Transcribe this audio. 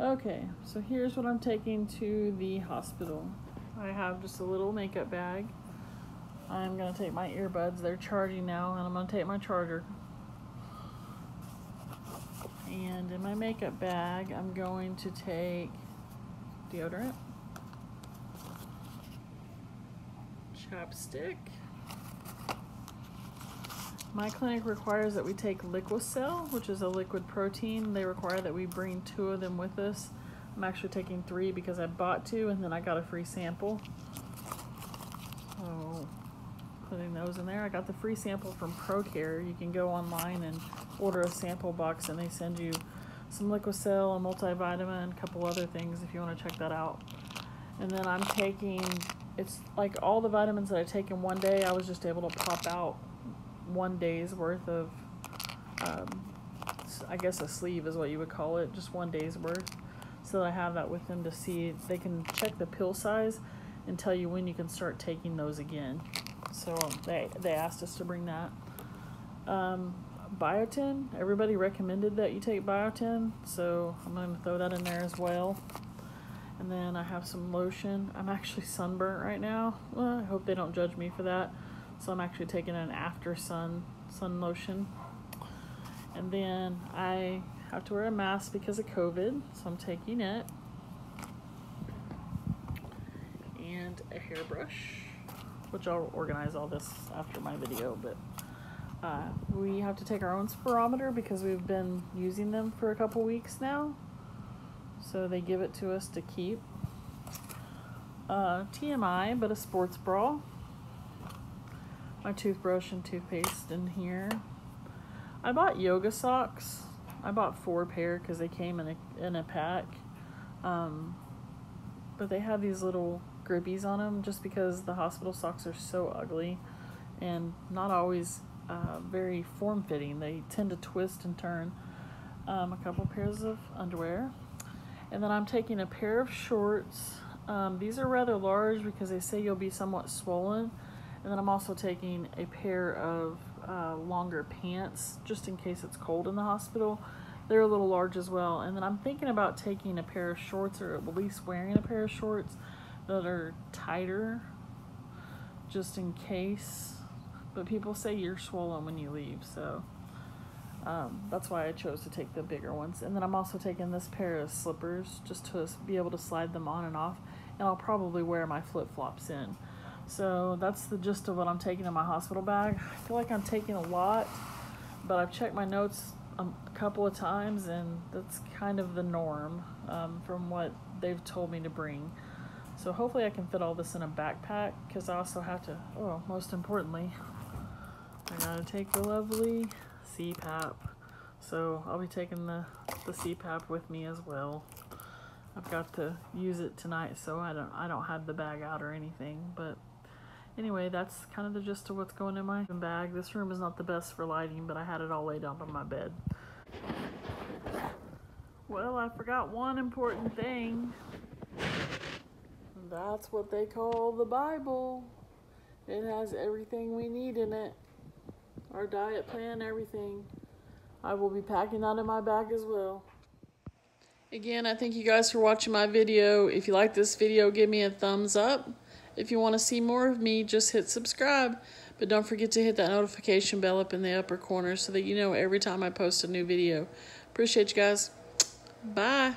Okay, so here's what I'm taking to the hospital. I have just a little makeup bag. I'm gonna take my earbuds, they're charging now, and I'm gonna take my charger. And in my makeup bag, I'm going to take deodorant, chapstick. My clinic requires that we take LiquaCel, which is a liquid protein. They require that we bring two of them with us. I'm actually taking three because I bought two and then I got a free sample. So putting those in there. I got the free sample from ProCare. You can go online and order a sample box and they send you some LiquaCel, a multivitamin, a couple other things if you want to check that out. And then I'm taking, it's like all the vitamins that I take in one day, I was just able to pop out one day's worth of, um, I guess a sleeve is what you would call it, just one day's worth. So that I have that with them to see, they can check the pill size and tell you when you can start taking those again. So they, they asked us to bring that. Um, biotin, everybody recommended that you take biotin, so I'm going to throw that in there as well. And then I have some lotion. I'm actually sunburnt right now. Well, I hope they don't judge me for that. So I'm actually taking an after sun sun lotion. And then I have to wear a mask because of COVID, so I'm taking it. And a hairbrush, which I'll organize all this after my video, but uh, we have to take our own spirometer because we've been using them for a couple weeks now. So they give it to us to keep. Uh, TMI, but a sports bra my toothbrush and toothpaste in here. I bought yoga socks. I bought four pair because they came in a, in a pack. Um, but they have these little grippies on them just because the hospital socks are so ugly and not always uh, very form-fitting. They tend to twist and turn. Um, a couple pairs of underwear. And then I'm taking a pair of shorts. Um, these are rather large because they say you'll be somewhat swollen. And then I'm also taking a pair of uh, longer pants just in case it's cold in the hospital. They're a little large as well. And then I'm thinking about taking a pair of shorts or at least wearing a pair of shorts that are tighter just in case. But people say you're swollen when you leave, so um, that's why I chose to take the bigger ones. And then I'm also taking this pair of slippers just to be able to slide them on and off. And I'll probably wear my flip-flops in. So that's the gist of what I'm taking in my hospital bag. I feel like I'm taking a lot, but I've checked my notes a couple of times and that's kind of the norm um, from what they've told me to bring. So hopefully I can fit all this in a backpack because I also have to, oh, most importantly, I gotta take the lovely CPAP. So I'll be taking the, the CPAP with me as well. I've got to use it tonight so I don't I don't have the bag out or anything, but Anyway, that's kind of the gist of what's going in my bag. This room is not the best for lighting, but I had it all laid out on my bed. Well, I forgot one important thing. That's what they call the Bible. It has everything we need in it. Our diet plan, everything. I will be packing that in my bag as well. Again, I thank you guys for watching my video. If you like this video, give me a thumbs up. If you want to see more of me, just hit subscribe. But don't forget to hit that notification bell up in the upper corner so that you know every time I post a new video. Appreciate you guys. Bye.